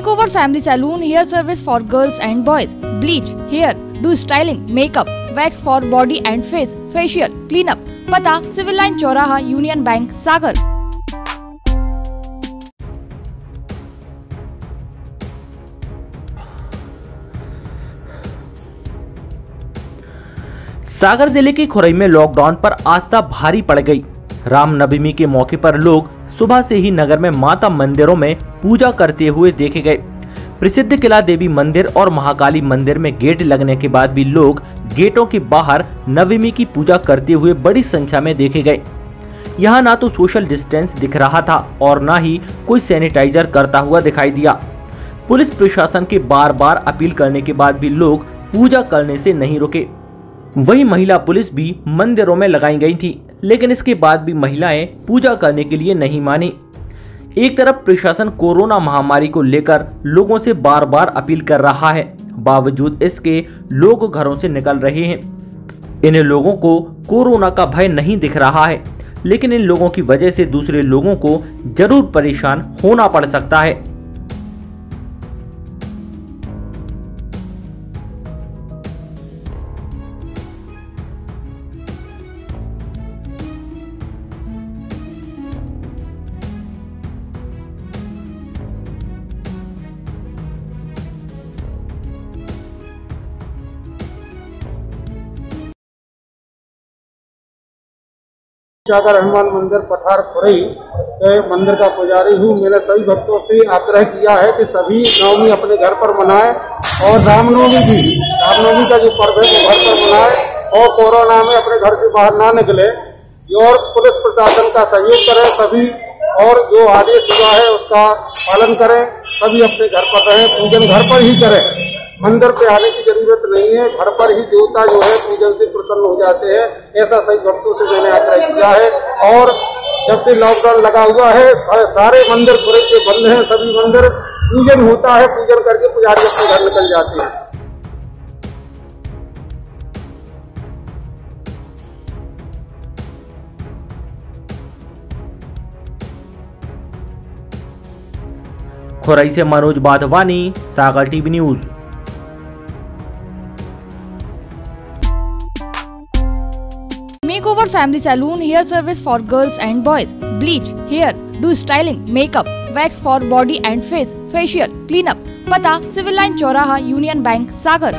Makeover Family Saloon hair service for girls and boys. Bleach, hair, do styling, makeup, wax for body and face, facial, cleanup. पता civil line चौराहा union bank Sagar Sagar ज़िले के खुरई में lockdown पर आस्था भारी पड़ गई रामनवमी के मौके पर लोग सुबह से ही नगर में माता मंदिरों में पूजा करते हुए देखे गए। प्रसिद्ध किला देवी मंदिर और महाकाली मंदिर में गेट लगने के बाद भी लोग गेटों के बाहर नवमी की पूजा करते हुए बड़ी संख्या में देखे गए। यहाँ ना तो सोशल डिस्टेंस दिख रहा था और ना ही कोई सैनिटाइजर करता हुआ दिखाई दिया। पुलिस प्रशासन के बार बार अपील करने के बाद भी लोग पूजा करने से नहीं रुके। वही महिला पुलिस भी मंदिरों में लगाई गई थी। लेकिन इसके बाद भी महिलाएँ पूजा करने के लिए नहीं मानी। एक तरफ़ प्रशासन कोरोना महामारी को लेकर लोगों से बार बार अपील कर रहा है। बावजूद इसके, लोग घरों से निकल रहे हैं। इन लोगों को कोरोना का भय नहीं दिख रहा है, लेकिन इन लोगों की वजह से दूसरे लोगों को ज़रूर परेशान होना पड़ सकता है। जाकर हनुमान मंदिर पठार खुरई के मंदिर का पुजारी हूँ। मैंने सभी भक्तों से आग्रह किया है कि सभी नवमी अपने घर पर मनाएँ और रामनवमी भी, रामनवमी का जो पर्व है, वो घर पर मनाएँ और कोरोना में अपने घर से बाहर ना निकले। और पुलिस प्रशासन का सहयोग करें, सभी और जो आदेश हुआ है उसका पालन करें, सभी अपने घर पर रहें, पूजन घर पर ही करें। मंदिर पे आने की ज़रूरत नहीं है, घर पर ही देवता जो है पूजन से प्रसन्न हो जाते हैं। ऐसा सही भक्तों से मैंने आग्रह किया है। और जब से लॉकडाउन लगा हुआ है सारे मंदिर खुले के बंद हैं, सभी मंदिर पूजन होता है, पूजन करके पुजारी अपने घर निकल जाते हैं। खुरई से Manoj Badhwani, Sagar TV news. Makeover Family Saloon hair service for girls and boys. Bleach, hair, do styling, makeup, wax for body and face, facial, cleanup. पता सिविल लाइन चौराहा यूनियन बैंक सागर